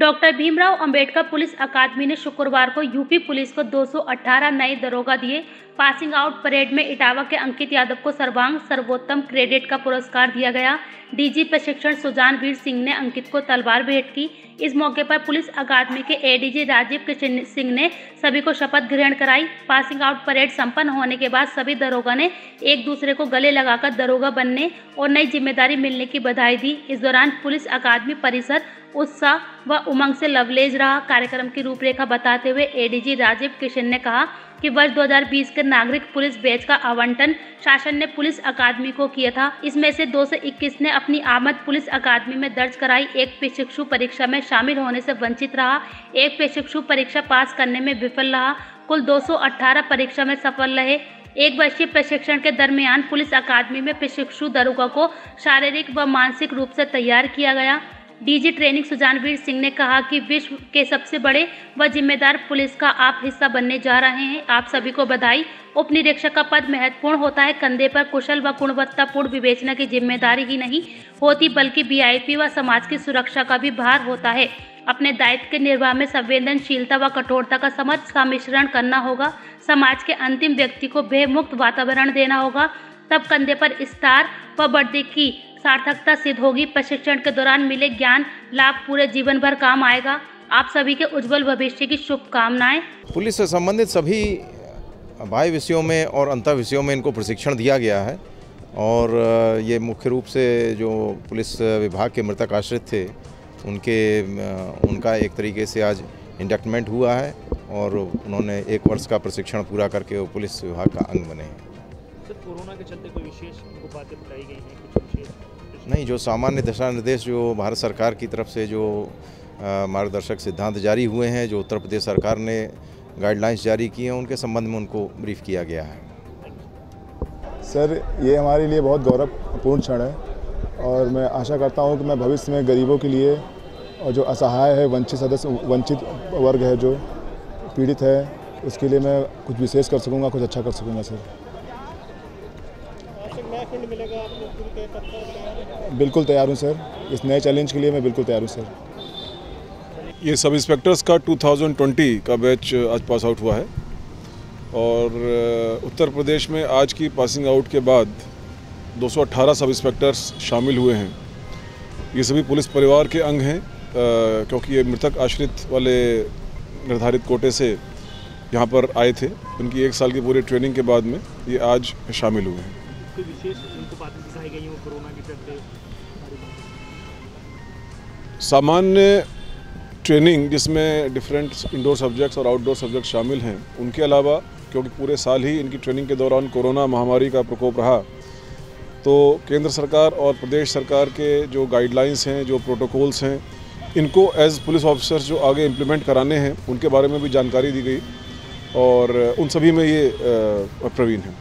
Doctor Bhimrao Ambedkar police academy ने शुक्रवार को यूपी पुलिस को 218 नए दरोगा दिए। पासिंग आउट परेड में इटावा के अंकित यादव को सर्वांग सर्वोत्तम क्रेडिट का पुरस्कार दिया गया। डीजी प्रशिक्षण सुजान वीर सिंह ने अंकित को तलवार भेंट की। इस मौके पर पुलिस अकादमी के एडीजी राजीव कृष्ण सिंह ने सभी को शपथ ग्रहण कराई। पासिंग आउट परेड संपन्न होने के बाद सभी दरोगा ने एक दूसरे को गले लगाकर दरोगा बनने और नई ज़िम्मेदारी मिलने की बधाई दी। इस दौरान पुलिस अकादमी परिसर उत्साह व उमंग से लवलेज रहा। कार्यक्रम की रूपरेखा बताते हुए एडीजी राजीव किशन ने कहा कि वर्ष 2020 के नागरिक पुलिस बैच का आवंटन शासन ने पुलिस अकादमी को किया था। इसमें से 221 ने अपनी आमद पुलिस अकादमी में दर्ज कराई। एक प्रशिक्षु परीक्षा में शामिल होने से वंचित रहा। एक प्रशिक्षु परीक्षा पास करने में विफल रहा। कुल 218 परीक्षा में सफल रहे। एक वर्षीय प्रशिक्षण के दरमियान पुलिस अकादमी में प्रशिक्षु दरोगा को शारीरिक व मानसिक रूप से तैयार किया गया। डीजी ट्रेनिंग सुजानवीर सिंह ने कहा कि विश्व के सबसे बड़े व जिम्मेदार पुलिस का आप हिस्सा बनने जा रहे हैं। आप सभी को बधाई। उप निरीक्षक का पद महत्वपूर्ण होता है। कंधे पर कुशल व गुणवत्तापूर्ण विवेचना की ज़िम्मेदारी ही नहीं होती, बल्कि वीआईपी व समाज की सुरक्षा का भी भार होता है। अपने दायित्व के निर्वाह में संवेदनशीलता व कठोरता का समझ का मिश्रण करना होगा। समाज के अंतिम व्यक्ति को भय मुक्त वातावरण देना होगा। तब कंधे पर स्टार व वर्दी की सार्थकता सिद्ध होगी। प्रशिक्षण के दौरान मिले ज्ञान, लाभ, पूरे जीवन भर काम आएगा। आप सभी के उज्जवल भविष्य की शुभकामनाएँ। पुलिस से संबंधित सभी बाह्य विषयों में और अंतर विषयों में इनको प्रशिक्षण दिया गया है और ये मुख्य रूप से जो पुलिस विभाग के मृतक आश्रित थे, उनके उनका एक तरीके से आज इंडक्टमेंट हुआ है और उन्होंने एक वर्ष का प्रशिक्षण पूरा करके वो पुलिस विभाग का अंग बने हैं। सर कोरोना के चलते कोई विशेष बातें बताई गई हैं कुछ विशेष नहीं जो सामान्य दिशा निर्देश जो भारत सरकार की तरफ़ से जो मार्गदर्शक सिद्धांत जारी हुए हैं जो उत्तर प्रदेश सरकार ने गाइडलाइंस जारी की हैं उनके संबंध में उनको ब्रीफ किया गया है। सर ये हमारे लिए बहुत गौरवपूर्ण क्षण है और मैं आशा करता हूँ कि मैं भविष्य में गरीबों के लिए और जो असहाय है वंचित सदस्य वंचित वर्ग है जो पीड़ित है उसके लिए मैं कुछ विशेष कर सकूँगा कुछ अच्छा कर सकूँगा सर। बिल्कुल तैयार हूँ सर। इस नए चैलेंज के लिए मैं बिल्कुल तैयार हूँ सर। ये सब इंस्पेक्टर्स का 2020 का बैच आज पास आउट हुआ है। और उत्तर प्रदेश में आज की पासिंग आउट के बाद 218 सब इंस्पेक्टर्स शामिल हुए हैं। ये सभी पुलिस परिवार के अंग हैं क्योंकि ये मृतक आश्रित वाले निर्धारित कोटे से यहाँ पर आए थे। उनकी एक साल की पूरी ट्रेनिंग के बाद में ये आज शामिल हुए हैं। कोई विशेष उनको बातें दिखाई गई हो कोरोना के चलते? सामान्य ट्रेनिंग जिसमें डिफरेंट इंडोर सब्जेक्ट्स और आउटडोर सब्जेक्ट शामिल हैं, उनके अलावा क्योंकि पूरे साल ही इनकी ट्रेनिंग के दौरान कोरोना महामारी का प्रकोप रहा तो केंद्र सरकार और प्रदेश सरकार के जो गाइडलाइंस हैं, जो प्रोटोकॉल्स हैं, इनको एज पुलिस ऑफिसर्स जो आगे इम्प्लीमेंट कराने हैं, उनके बारे में भी जानकारी दी गई और उन सभी में ये प्रवीण हैं।